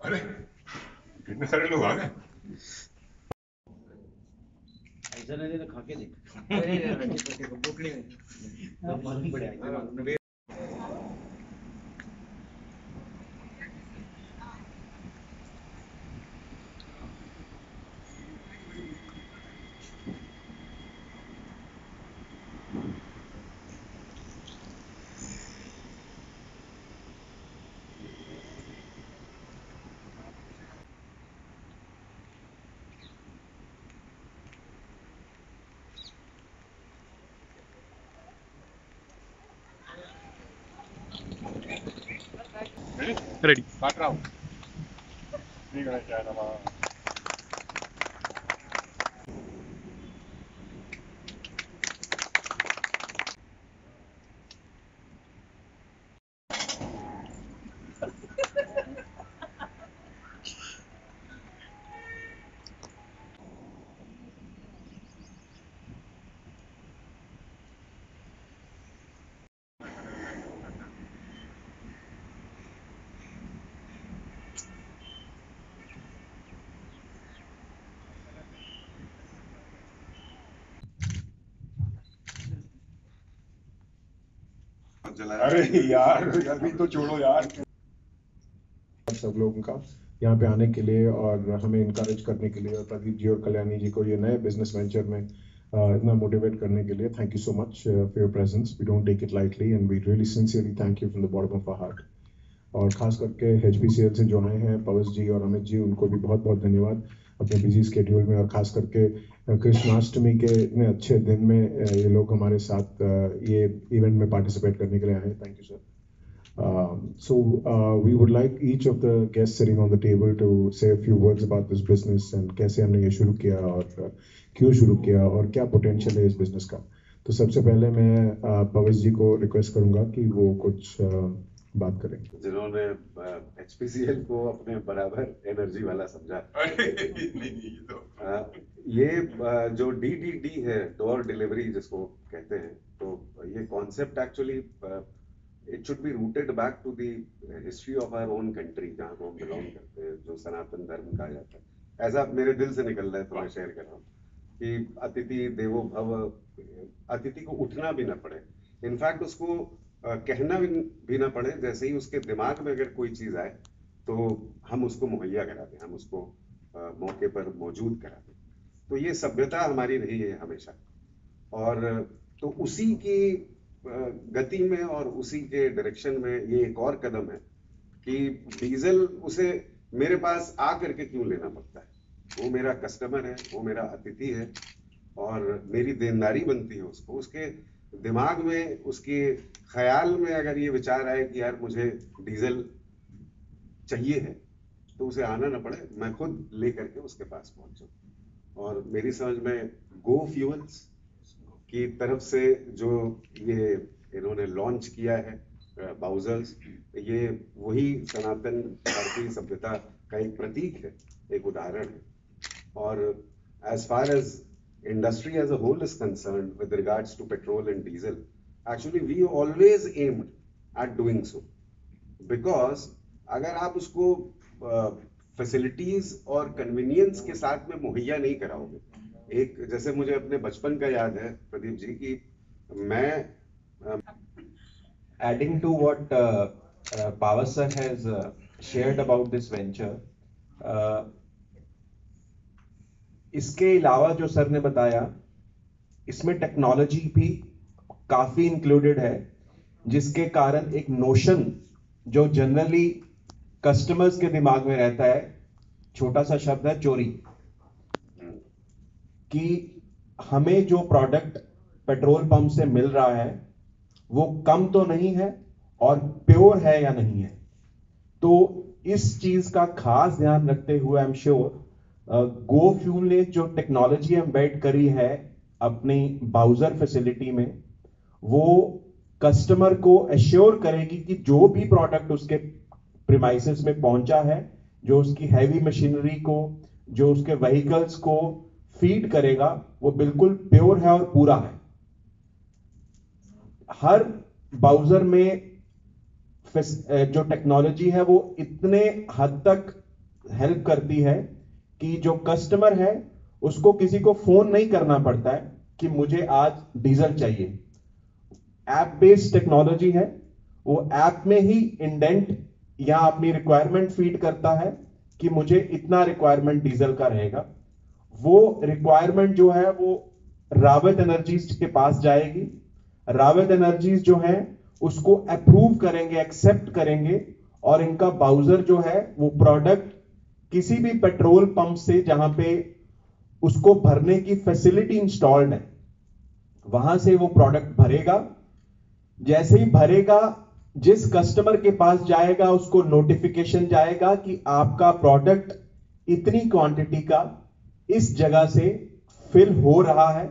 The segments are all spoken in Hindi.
अरे कितने सारे लोग आ गए? ऐसा नहीं तो खा के देख नहीं, नहीं, नहीं, देखो, देखो, भूख नहीं लगी। तब मालूम पड़ेगा हाँ, रेडी काट रहा हूँ श्री गणेशाय नमः अरे यार अभी तो छोड़ो यार। सब लोगों का यहाँ पे आने के लिए और हमें इनकरेज करने के लिए और प्रदीप जी और कल्याणी जी को ये नए बिज़नेस वेंचर में इतना मोटिवेट करने के लिए thank you so much for your presence we don't take it lightly and we really sincerely thank you from the bottom of our heart और खास करके एच से जो आए हैं पवस जी और अमित जी उनको भी बहुत बहुत धन्यवाद अपने बिज़ी स्केड्यूल में और खास करके कृष्णाष्टमी के इतने अच्छे दिन में ये लोग हमारे साथ ये इवेंट में पार्टिसिपेट करने के लिए आए thank you sir we would like each of the guests sitting on the table to say a few words about this business and कैसे हमने ये शुरू किया और क्यों शुरू किया और क्या पोटेंशियल है इस बिज़नेस का। तो सबसे पहले मैं पवेश जी को रिक्वेस्ट करूँगा कि वो कुछ बात करें जिन्होंने एचपीसीएल को अपने बराबर एनर्जी वाला समझा। ये तो ये जो डीडीडी है डोर डिलीवरी जिसको कहते हैं तो ये concept actually it should be rooted back to the history of our own country जहाँ को हम बिलोंग करते हैं जो सनातन धर्म कहा जाता है। ऐसा मेरे दिल से निकल रहा है तो मैं शेयर कर रहा हूँ कि अतिथि देवो भव अतिथि को उठना भी ना पड़े। इनफैक्ट उसको कहना भी, भी ना पड़े। जैसे ही उसके दिमाग में अगर कोई चीज़ आए तो हम उसको मुहैया करा दें हम उसको अ, मौके पर मौजूद करा दें। तो ये सभ्यता हमारी रही है हमेशा। और तो उसी की गति में और उसी के डायरेक्शन में ये एक और कदम है कि डीजल उसे मेरे पास आ करके क्यों लेना पड़ता है? वो मेरा कस्टमर है वो मेरा अतिथि है और मेरी देनदारी बनती है उसको। उसके दिमाग में, उसके ख्याल में अगर ये विचार आए कि यार मुझे डीजल चाहिए है तो उसे आना ना पड़े। मैं खुद ले करके उसके पास पहुंचूं। और मेरी समझ में गो फ्यूल्स की तरफ़ से जो ये इन्होंने लॉन्च किया है बाउजर्स ये वही सनातन भारतीय सभ्यता का एक प्रतीक है, एक उदाहरण है। और as far as industry as a whole is concerned with regards to petrol and diesel actually we always aimed at doing so because अगर आप उसको फैसिलिटीज़ और कन्वीनियंस के साथ में मुहैया नहीं कराओगे एक जैसे मुझे अपने बचपन का याद है प्रदीप जी की मैं adding to what uh, uh, Pavas sir has uh, shared about this venture, uh, इसके अलावा जो सर ने बताया, इसमें टेक्नोलॉजी भी काफ़ी इंक्लूडेड है, जिसके कारण एक नोशन जो जनरली कस्टमर्स के दिमाग में रहता है, छोटा सा शब्द है चोरी। कि हमें जो प्रोडक्ट पेट्रोल पंप से मिल रहा है, वो कम तो नहीं है और प्योर है या नहीं है। तो इस चीज़ का खास ध्यान रखते हुए I am sure Go Fuel ने जो टेक्नोलॉजी एम्बेड करी है अपनी बाउजर फैसिलिटी में, वो कस्टमर को एश्योर करेगी कि जो भी प्रोडक्ट उसके प्रीमाइसेस में पहुँचा है, जो उसकी हैवी मशीनरी को, जो उसके व्हीकल्स को फ़ीड करेगा, वो बिल्कुल प्योर है और पूरा है। हर ब्राउज़र में जो टेक्नोलॉजी है वो इतने हद तक हेल्प करती है कि जो कस्टमर है, उसको किसी को फ़ोन नहीं करना पड़ता है कि मुझे आज डीजल चाहिए। ऐप बेस्ड टेक्नोलॉजी है, वो ऐप में ही इंडेंट या अपनी रिक्वायरमेंट फ़ीड करता है कि मुझे इतना रिक्वायरमेंट डीजल का रहेगा। वो रिक्वायरमेंट जो है, वो रावत एनर्जीज के पास जाएगी। रावत एनर्जीज जो है, उसको अप्रूव करेंगे एक्सेप्ट करेंगे और इनका बाउजर जो है, वो प्रोडक्ट किसी भी पेट्रोल पंप से जहाँ पे उसको भरने की फैसिलिटी इंस्टॉल्ड है, वहाँ से वो प्रोडक्ट भरेगा। जैसे ही भरेगा, जिस कस्टमर के पास जाएगा, उसको नोटिफिकेशन जाएगा कि आपका प्रोडक्ट इतनी क्वांटिटी का इस जगह से फिल हो रहा है,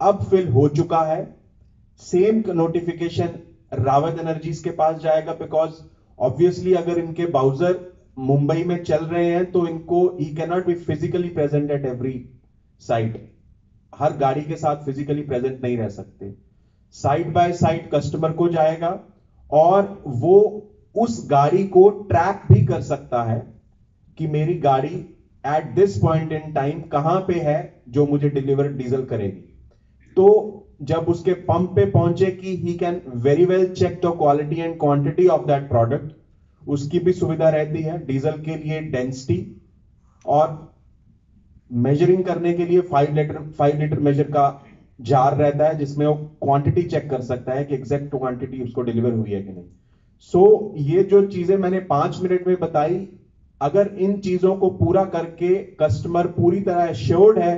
अब फिल हो चुका है। सेम नोटिफिकेशन रावत एनर्जीज के पास जाएगा बिकॉज़ ऑब्वियसली अगर इनके बाउजर मुंबई में चल रहे हैं तो इनको he cannot be physically present at every site हर गाड़ी के साथ फिजिकली प्रेजेंट नहीं रह सकते. साइड बाय साइड कस्टमर को जाएगा, और वो उस गाड़ी को ट्रैक भी कर सकता है कि मेरी गाड़ी at this point in time कहाँ पे है जो मुझे डिलीवर डीजल करेगी. तो जब उसके पंप पे पहुँचे कि he can very well check the quality and quantity of that product उसकी भी सुविधा रहती है डीजल के लिए डेंसिटी और मेजरिंग करने के लिए five litre five litre measure का जार रहता है जिसमें वो क्वांटिटी चेक कर सकता है कि एग्जैक्ट क्वांटिटी उसको डिलीवर हुई है कि नहीं। सो so, ये जो चीज़ें मैंने पाँच मिनट में बताई अगर इन चीज़ों को पूरा करके कस्टमर पूरी तरह एश्योर्ड है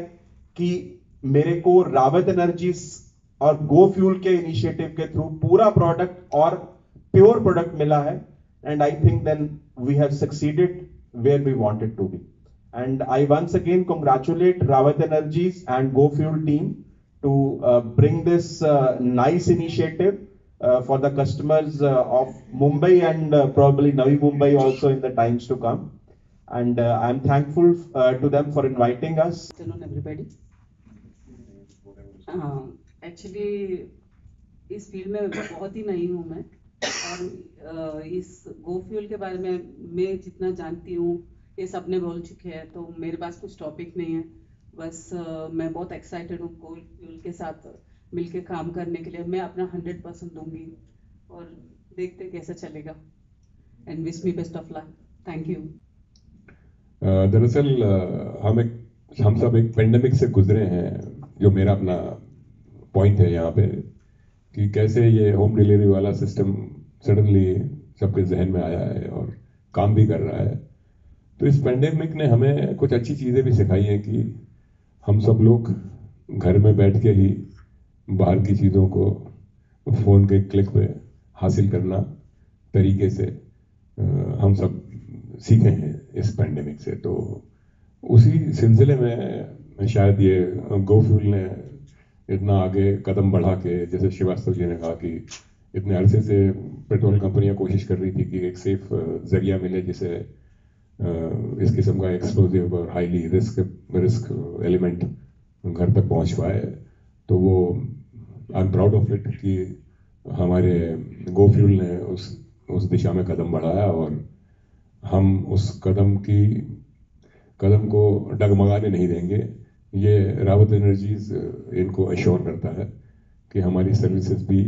कि मेरे को रावत एनर्जीज और गो फ्यूल के इनिशिएटिव के थ्रू पूरा प्रोडक्ट और प्योर प्रोडक्ट मिला है and I think then we have succeeded where we wanted to be and i once again congratulate rawat energies and go fuel team to uh, bring this uh, nice initiative uh, for the customers uh, of mumbai and uh, probably navi mumbai also in the times to come and uh, i'm thankful uh, to them for inviting us afternoon everybody actually इस फील्ड में बहुत ही नई हूँ मैं और इस गो फ्यूल के बारे में मैं जितना जानती हूँ, ये सबने बोल चुके हैं तो मेरे पास कुछ टॉपिक नहीं है। बस मैं बहुत एक्साइटेड हूँ गो फ्यूल के साथ मिलके काम करने के लिए। मैं अपना हंड्रेड परसेंट दूँगी और देखते कैसा चलेगा। And wish me best of luck thank you दरअसल हम एक, हम सब एक पेंडेमिक से गुजरे हैं, जो मेरा अपना पॉइंट है यहाँ पे। कि कैसे ये होम डिलीवरी वाला सिस्टम सडनली सबके जहन में आया है और काम भी कर रहा है। तो इस पेंडेमिक ने हमें कुछ अच्छी चीज़ें भी सिखाई हैं कि हम सब लोग घर में बैठ के ही बाहर की चीज़ों को फ़ोन के क्लिक पे हासिल करना तरीके से हम सब सीखे हैं इस पेंडेमिक से। तो उसी सिलसिले में शायद ये गो फ्यूल ने इतना आगे कदम बढ़ा के जैसे श्रीवास्तव जी ने कहा कि इतने अरसे से पेट्रोल कंपनियाँ कोशिश कर रही थी कि एक सेफ़ ज़रिया मिले जिसे इस किस्म का एक्सप्लोजिव और हाईली रिस्क रिस्क एलिमेंट घर तक पहुँच पाए तो वो I am proud of it कि हमारे गो फ्यूल ने उस उस दिशा में कदम बढ़ाया और हम उस कदम की, कदम को डगमगाने नहीं देंगे। ये रावत एनर्जीज इनको अश्योर करता है कि हमारी सर्विसेज़ भी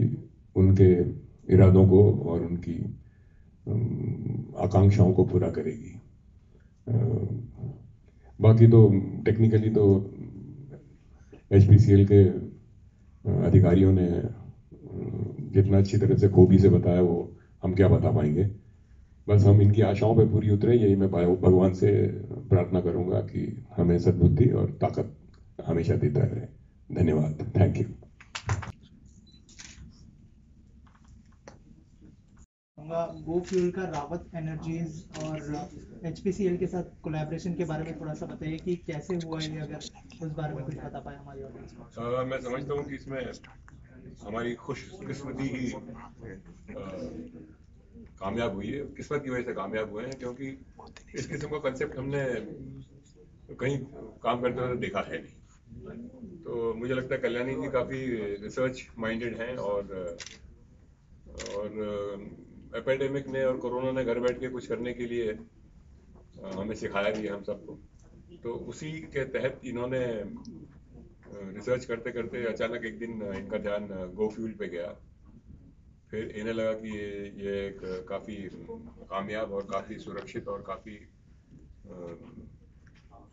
उनके इरादों को और उनकी आकांक्षाओं को पूरा करेगी। बाकी तो टेक्निकली तो एचपीसीएल के अधिकारियों ने जितना अच्छी तरह से खूबी से बताया वो हम क्या बता पाएँगे। बस हम इनकी आशाओं पे पूरी उतरे यही मैं भगवान से प्रार्थना करूँगा कि हमें सद्बुद्धि और ताकत हमेशा देता रहे। धन्यवाद। थैंक यू गो फ्यूल का रावत एनर्जीज और एचपीसीएल के साथ कोलैबोरेशन के बारे में थोड़ा सा बताइए कि कैसे हुआ ये अगर उस बारे में कुछ बता पाए हमारी ऑडियंस को। मैं समझता हूँ कि इसमें हमारी खुशकिस्मती ही कामयाब हुई है। किस्मत की वजह से कामयाब हुए हैं, क्योंकि इस किस्म का कंसेप्ट हमने कहीं काम करते हुए देखा है नहीं। तो मुझे लगता है कल्याणी जी काफ़ी रिसर्च माइंडेड हैं और और एपेडेमिक ने और कोरोना ने घर बैठ के कुछ करने के लिए हमें सिखाया भी है हम सबको। तो उसी के तहत इन्होंने रिसर्च करते करते अचानक एक दिन इनका ध्यान गो फ्यूल पे गया। फिर इन्हें लगा कि ये ये एक काफ़ी कामयाब और काफ़ी सुरक्षित और काफ़ी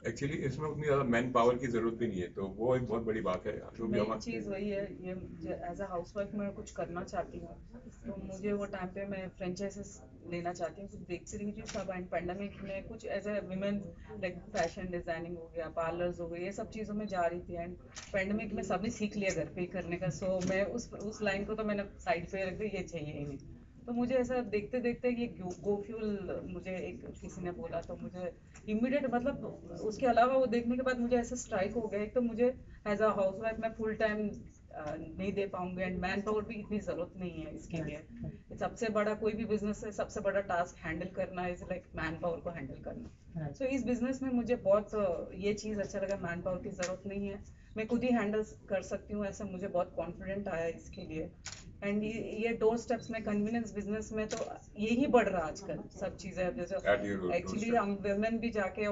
एक्चुअली इसमें उतनी ज़्यादा मैन पावर की ज़रूरत भी नहीं है तो वो एक बहुत बड़ी बात है जो भी हमारे चीज़ वही है ये एज अ हाउसवाइफ मैं कुछ करना चाहती हूँ तो मुझे वो टाइम पे मैं फ्रेंचाइजेस लेना चाहती हूँ कुछ देखती रही थी सब एंड पेंडेमिक में कुछ as a women like fashion designing हो गया पार्लर्स हो गए ये सब चीज़ों में जा रही थी एंड पेंडेमिक में सबने सीख लिया घर पे ही करने का सो मैं उस उस लाइन को तो मैंने साइड पे रख दी ये चाहिए ही नहीं। तो मुझे ऐसा देखते देखते ये गो, गो फ्यूल मुझे एक किसी ने बोला तो मुझे इमीडिएट मतलब उसके अलावा वो देखने के बाद मुझे ऐसा स्ट्राइक हो गया। एक तो मुझे एज अ हाउस वाइफ मैं फुल टाइम नहीं दे पाऊँगी एंड मैन पावर भी इतनी ज़रूरत नहीं है इसके लिए। सबसे बड़ा कोई भी बिज़नेस है सबसे बड़ा टास्क हैंडल करना इज़ लाइक मैन पावर को हैंडल करना। सो so, इस बिज़नेस में मुझे बहुत ये चीज़ अच्छा लगा मैन पावर की ज़रूरत नहीं है। मैं खुद ही हैंडल कर सकती हूँ ऐसा मुझे बहुत कॉन्फिडेंट आया इसके लिए। एंड ये, डोर स्टेप्स में कन्वीनियंस बिज़नेस में तो यही बढ़ रहा है आजकल सब चीज़ें अब जैसे एक्चुअली हम वुमेन भी जाके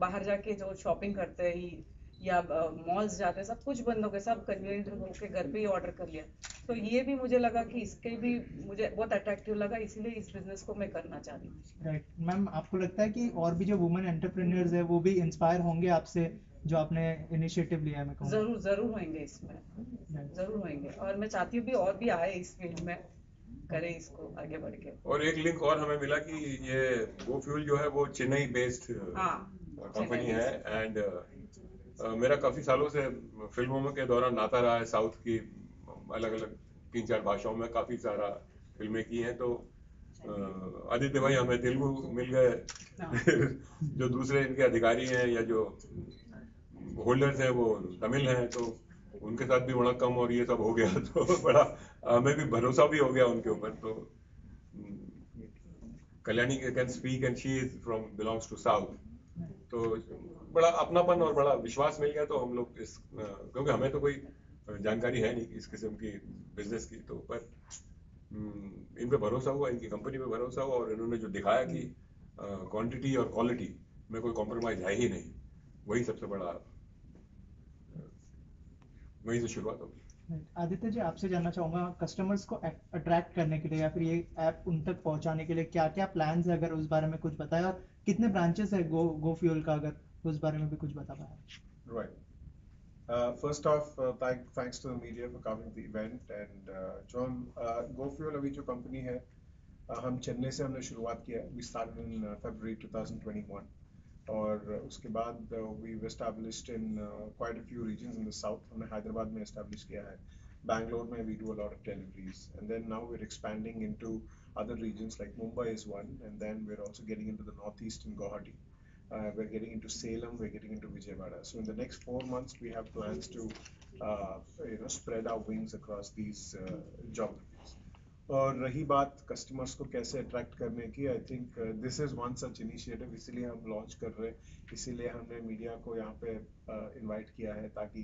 बाहर जाके जो शॉपिंग करते हैं या मॉल्स जाते हैं सब कुछ बंद हो गया सब कन्वीनियंट होके घर पे ही ऑर्डर कर लिया। तो ये भी मुझे लगा कि इसके भी मुझे बहुत अट्रैक्टिव लगा इसीलिए इस बिज़नेस को मैं करना चाहती हूँ। राइट मैम आपको लगता है कि और भी जो वुमेन एंटरप्रेन्योर्स है वो भी इंस्पायर होंगे आपसे? जो आपने इनिशिएटिव लिया है मैं ज़रूर ज़रूर होंगे इसमें। ज़रूर होंगे और मैं चाहती हूँ भी और भी आए इस फ़ील्ड में करे इसको आगे बढ़ के। और एक लिंक और हमें मिला कि ये गो फ्यूल जो है वो चेन्नई बेस्ड हाँ कंपनी है एंड मेरा काफ़ी सालों से फ़िल्मों में के दौरान नाता रहा है साउथ की अलग अलग तीन चार भाषाओं में काफ़ी सारा फ़िल्में की हैं तो आदित्य भाई हमें तेलुगु मिल गए। जो दूसरे इनके अधिकारी हैं या जो होल्डर्स हैं वो तमिल हैं तो उनके साथ भी बड़ा कम और ये सब हो गया तो बड़ा हमें भी भरोसा भी हो गया उनके ऊपर तो Kalyani can speak and she is from belongs to South तो बड़ा अपनापन और बड़ा विश्वास मिल गया तो हम लोग इस क्योंकि हमें तो कोई जानकारी है नहीं इस किस्म की बिज़नेस की तो पर हम्म, इन पे भरोसा हुआ इनकी कंपनी पे भरोसा हुआ और इन्होंने जो दिखाया कि क्वांटिटी और क्वालिटी में कोई कॉम्प्रोमाइज है ही नहीं वही सबसे बड़ा वहीं से शुरुआत होगी। आदित्य जी आपसे जानना चाहूँगा कस्टमर्स को अट्रैक्ट करने के लिए या फिर ये ऐप उन तक पहुँचाने के लिए क्या क्या प्लान्स है? अगर उस बारे में कुछ बताया और कितने ब्रांचेस है गो गो फ्यूल का अगर उस बारे में भी कुछ बता पाया Right. Uh, first off, uh, thank, thanks to the media for covering the event and uh, जो हम uh, GoFuel अभी जो कंपनी है uh, हम चेन्नई से हमने शुरुआत किया we started in uh, February 2021 और उसके बाद we established in uh, quite a few regions in the south हमने हैदराबाद में establish किया है Bangalore में we do a lot of deliveries and then now we're expanding into other regions like Mumbai is one and then we're also getting into the northeast in Guwahati uh, we're getting into Salem, we're getting into Vijayawada. So in the next four months, we have plans to, uh, you know, spread our wings across these uh, geographies. और रही बात कस्टमर्स को कैसे अट्रैक्ट करने की I think this is one such initiative इसीलिए हम लॉन्च कर रहे हैं। इसीलिए हमने मीडिया को यहाँ पे इनवाइट uh, किया है ताकि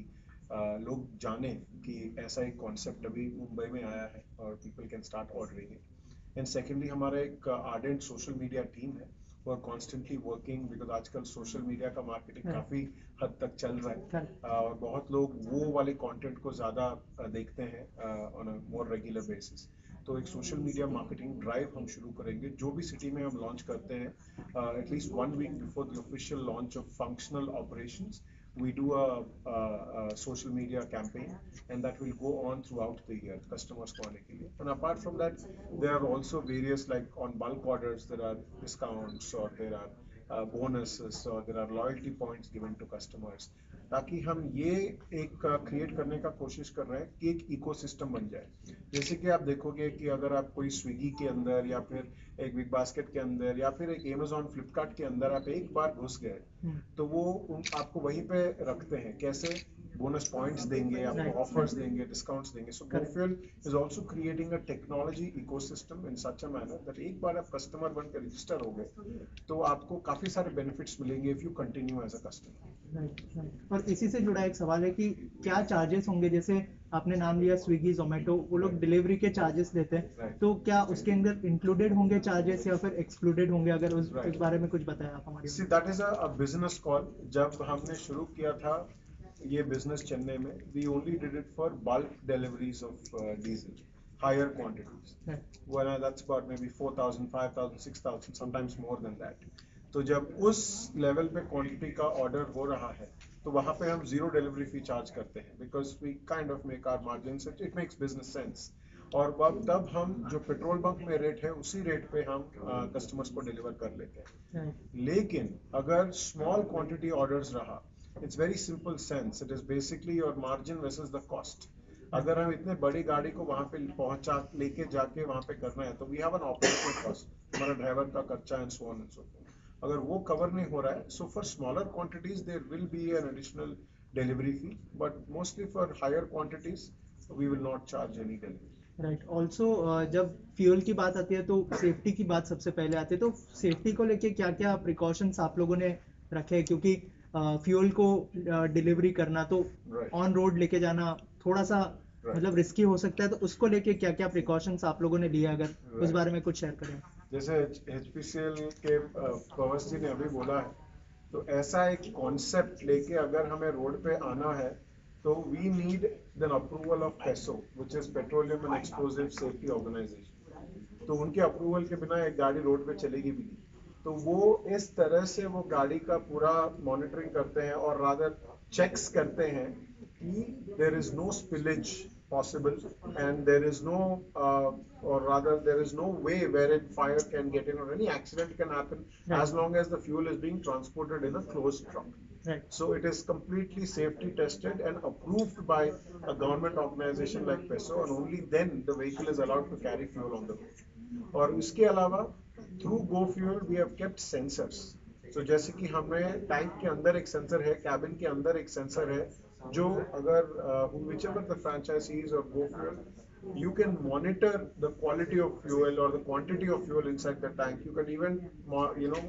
uh, लोग जाने कि ऐसा एक कॉन्सेप्ट अभी मुंबई में आया है और people can start ordering it and secondly हमारा एक आर्डेंट सोशल मीडिया टीम है। वो आर कॉन्स्टेंटली वर्किंग बिकॉज़ आजकल सोशल मीडिया का मार्केटिंग काफ़ी हद तक चल रहा है. Uh, और बहुत लोग वो वाले कंटेंट को ज़्यादा uh, देखते हैं on a more regular basis तो एक सोशल मीडिया मार्केटिंग ड्राइव हम शुरू करेंगे जो भी सिटी में हम लॉन्च करते हैं at least one week before the official launch of functional operations we do a, a, a social media campaign and that will go on throughout the year customers को आने के लिए and apart from that there are also various like on bulk orders there are discounts or there are uh, or there are loyalty points given to customers ताकि हम ये एक क्रिएट करने का कोशिश कर रहे हैं कि एक इकोसिस्टम बन जाए। जैसे कि आप देखोगे कि अगर आप कोई स्विगी के अंदर या फिर एक बिग बास्केट के अंदर या फिर एक अमेजोन फ्लिपकार्ट के अंदर आप एक बार घुस गए हम्म, तो वो उन, आपको वहीं पे रखते हैं। कैसे? बोनस पॉइंट्स देंगे आपको. ऑफर्स देंगे डिस्काउंट्स देंगे सो Correct. GoFuel is also creating a technology ecosystem in such a manner that एक बार आप कस्टमर बन के रजिस्टर हो गए तो आपको काफ़ी सारे बेनिफिट्स मिलेंगे if you continue as a customer right, right. और इसी से जुड़ा एक सवाल है कि क्या चार्जेस होंगे जैसे आपने नाम लिया स्विगी जोमेटो वो लोग डिलीवरी के चार्जेस लेते हैं तो क्या उसके अंदर इंक्लूडेड होंगे चार्जेस या फिर एक्सक्लूडेड होंगे अगर उस Right. उस बारे में कुछ बताया आप हमारे is a, a business call. जब हमने शुरू किया था ये बिज़नेस चेन्नई में we only did it for bulk deliveries of uh, diesel, higher quantities. Right. Well, uh, that's about maybe 4,000, 5,000, 6,000, sometimes more than that. तो जब उस लेवल पे क्वांटिटी का ऑर्डर हो रहा है तो वहाँ पे हम ज़ीरो डिलीवरी फ़ी चार्ज करते हैं because we kind of make our margin it makes business sense और अब तब हम जो पेट्रोल पंप में रेट है उसी रेट पे हम कस्टमर्स को डिलीवर कर लेते हैं लेकिन अगर स्मॉल क्वांटिटी ऑर्डर्स रहा it's very simple sense it is basically your margin versus the cost अगर हम इतने बड़ी गाड़ी को वहाँ पे पहुँचा लेके जाके वहाँ पे करना है तो we have an operating cost हमारा ड्राइवर का खर्चा and so on and so अगर वो कवर नहीं हो रहा है so for smaller quantities there will be an additional delivery fee but mostly for higher quantities we will not charge any delivery right right. Also uh, जब फ्यूल की बात आती है तो सेफ्टी की बात सबसे पहले आती है तो सेफ्टी को लेके क्या क्या प्रिकॉशंस आप लोगों ने रखे हैं? क्योंकि फ्यूल को डिलीवरी करना तो ऑन रोड लेके जाना थोड़ा सा. मतलब रिस्की हो सकता है तो उसको लेके क्या क्या प्रिकॉशंस आप लोगों ने लिए अगर उस बारे में कुछ शेयर करें? जैसे एच के पवर्स जी ने अभी बोला है तो ऐसा एक कॉन्सेप्ट लेके अगर हमें रोड पे आना है तो we need then approval of PESO which is petroleum and explosive safety organisation तो उनके अप्रूवल के बिना एक गाड़ी रोड पे चलेगी भी नहीं। तो वो इस तरह से वो गाड़ी का पूरा मॉनिटरिंग करते हैं और रादर चेक्स करते हैं कि there is no spillage possible and there is no uh, or rather there is no way wherein fire can get in or any accident can happen as long as the fuel is being transported in a closed truck right so it is completely safety tested and approved by a government organization like PESO and only then the vehicle is allowed to carry fuel on the road और इसके अलावा through go fuel we have kept sensors so जैसे कि हमें टैंक के अंदर एक सेंसर है कैबिन के अंदर एक सेंसर है जो अगर or go fuel you can monitor the quality of fuel or the quantity of fuel inside the tank you can even mo- you know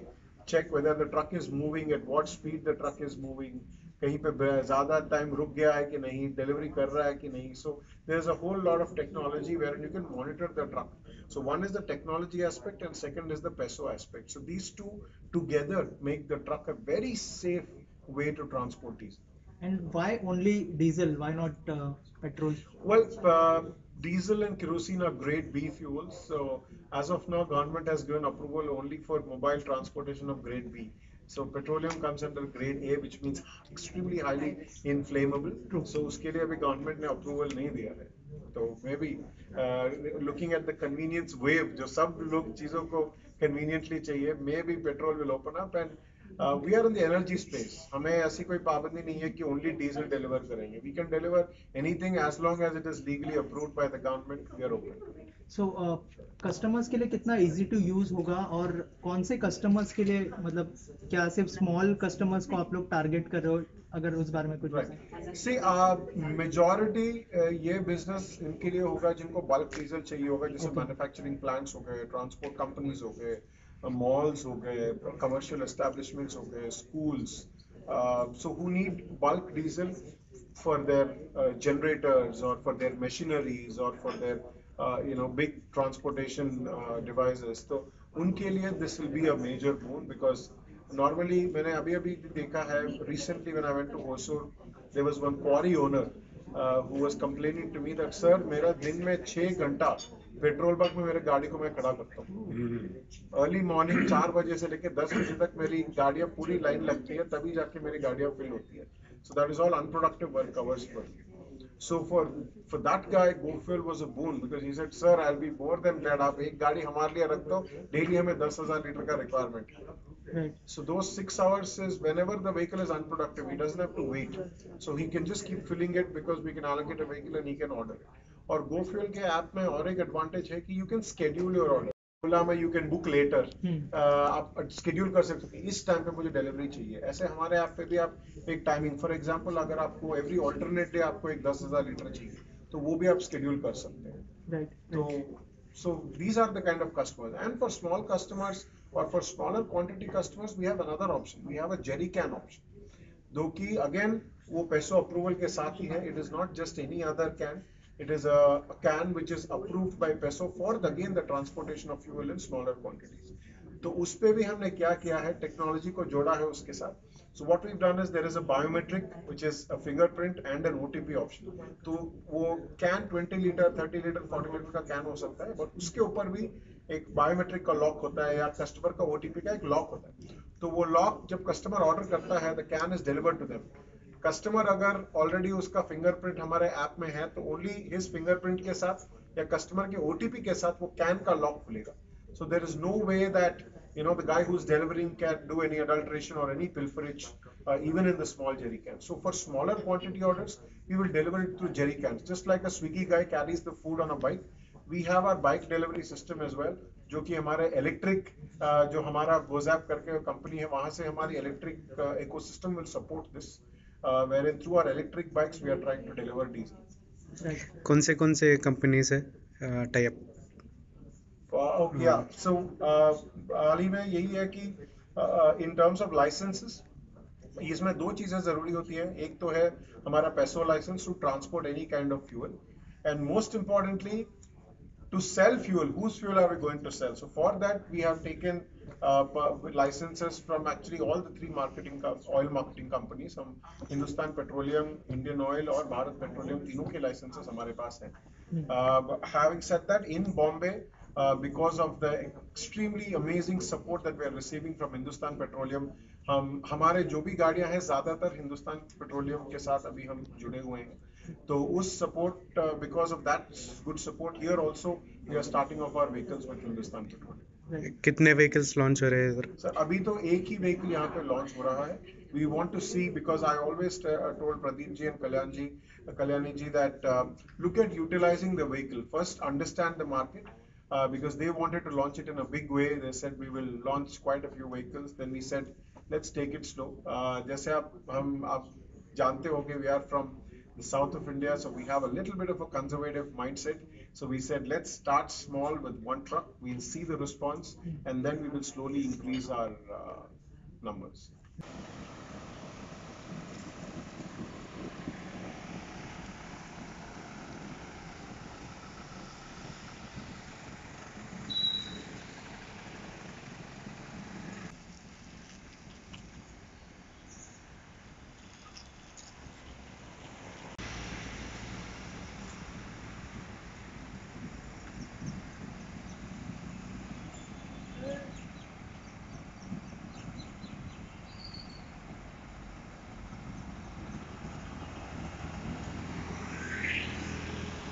check whether the truck is moving at what speed the truck is moving कहीं पे ब- ज़्यादा टाइम रुक गया है कि नहीं डिलीवरी कर रहा है कि नहीं? So there is a whole lot of technology where you can monitor the truck so one is the technology aspect and second is the PESO aspect so these two together make the truck a very safe way to transport diesel and why only diesel why not petrol Well, uh, diesel and kerosene are great B fuels. So as of now, government has given approval only for mobile transportation of grade B. So petroleum comes under grade A, which means extremely highly inflammable. So उसके लिए अभी government ने approval नहीं दिया है. तो maybe uh, looking at the convenience wave, जो सब लोग चीज़ों को conveniently चाहिए, maybe petrol will open up and uh, we are in the energy space. हमें ऐसी कोई पाबंदी नहीं है कि only diesel deliver करेंगे. We can deliver anything as long as it is legally approved by the government. We are open. So customers के लिए कितना इजी टू यूज़ होगा और कौन से कस्टमर्स के लिए मतलब क्या सिर्फ़ स्मॉल कस्टमर्स को आप लोग टारगेट कर रहे हो अगर उस बारे में कुछ uh, majority uh, ये business इनके लिए होगा जिनको bulk diesel चाहिए होगा जैसे manufacturing plants हो गए, transport companies हो गए, malls हो गए, commercial establishments हो गए. Uh, so who need bulk diesel for their uh, generators or for their machineries or for their uh, you know big transportation devices तो उनके लिए this will be a major boon because normally मैंने अभी अभी देखा है recently when I went to Hosur there was one quarry owner who was complaining to me that sir मेरा दिन में 6 घंटा पेट्रोल पंप में मेरे गाड़ी को मैं खड़ा करता हूँ। हम्म। अर्ली मॉर्निंग चार बजे से लेकर दस बजे तक मेरी गाड़ियाँ पूरी लाइन लगती है तभी जाके मेरी गाड़ियाँ फिल होती है। So that is all unproductive work hours for So for for that guy, GoFuel was a boon because he said, "Sir, I'll be more than glad. आप एक गाड़ी हमारे लिए रख दो डेली हमें दस हजार लीटर का रिक्वायरमेंट है right So those six hours is whenever the vehicle is unproductive, he doesn't have to wait. So he can just keep filling it because we can allocate a vehicle and he can order it. और GoFuel के ऐप में और एक एडवांटेज है कि you can schedule your order Ola में यू कैन बुक लेटर। आप स्केड्यूल कर सकते हैं इस टाइम पे मुझे डिलीवरी चाहिए ऐसे हमारे ऐप पे भी आप एक टाइमिंग फॉर एग्जांपल अगर आपको एवरी ऑल्टरनेट डे आपको एक दस हज़ार लीटर चाहिए तो वो भी आप स्केड्यूल कर सकते हैं So, so these are the kind of customers. And for small customers or for smaller quantity customers, we have another option. We have a jerry can option. though ki again वो पैसो अप्रूवल के साथ ही है it is not just any other can it is a, a can which is approved by PESO for the, again the transportation of fuel in smaller quantities. तो उस पे भी हमने क्या किया है? टेक्नोलॉजी को जोड़ा है उसके साथ। So what we done is there is a biometric which is a fingerprint and an OTP option तो वो कैन 20 लीटर 30 लीटर 40 लीटर का कैन हो सकता है बट उसके ऊपर भी एक बायोमेट्रिक का लॉक होता है या कस्टमर का ओटीपी का एक लॉक होता है। तो वो लॉक जब कस्टमर ऑर्डर करता है the can is delivered to them customer अगर ऑलरेडी उसका फिंगरप्रिंट हमारे ऐप में है तो ओनली हिज फिंगरप्रिंट के साथ या कस्टमर के ओटीपी के साथ वो कैन का लॉक खुलेगा। So there is no way that you know the guy who's delivering can do any adulteration और any pilferage even in the small jerry can so for smaller quantity orders we will deliver it through jerry can just like a Swiggy guy carries the food on a bike we have our bike delivery system as well जो कि हमारे इलेक्ट्रिक जो हमारा गोजैप करके कंपनी है, वहाँ से हमारी electric ecosystem will support this wherein through our electric bikes we are trying to deliver diesel. कौन से कौन से कंपनी से tie up Uh. So, uh, हाल ही में यही है कि इन टर्म्स ऑफ़ लाइसेंसेस इसमें दो चीज़ें ज़रूरी होती है। एक तो है हमारा PESO licence to transport any kind of fuel and most importantly to sell fuel whose fuel are we going to sell so for that we have taken uh, licenses from actually all the three marketing oil marketing companies हम हिंदुस्तान पेट्रोलियम इंडियन ऑयल और भारत पेट्रोलियम तीनों के लाइसेंसेस हमारे पास हैं uh, having said that in Bombay uh, because of the extremely amazing support that we are receiving from Hindustan Petroleum हम हमारे जो भी गाड़ियाँ हैं ज़्यादातर हिंदुस्तान पेट्रोलियम के साथ अभी हम जुड़े हुए हैं तो उस support because of that good support here also we are starting of our vehicles with Hindustan Petroleum कितने व्हीकल्स लॉन्च हो रहे हैं इधर सर अभी तो एक ही व्हीकल यहाँ पे लॉन्च हो रहा है we want to see because I always told Pradeep ji and Kalyan ji Kalyani ji that look at utilising the vehicle first understand the market Uh, because they wanted to launch it in a big way. They said we will launch quite a few vehicles. Then we said let's take it slow. Uh, जैसे आप हम आप जानते हो कि we are from the south of India, so we have a little bit of a conservative mindset. So we said, let's start small with one truck. We'll see the response, and then we will slowly increase our uh, numbers.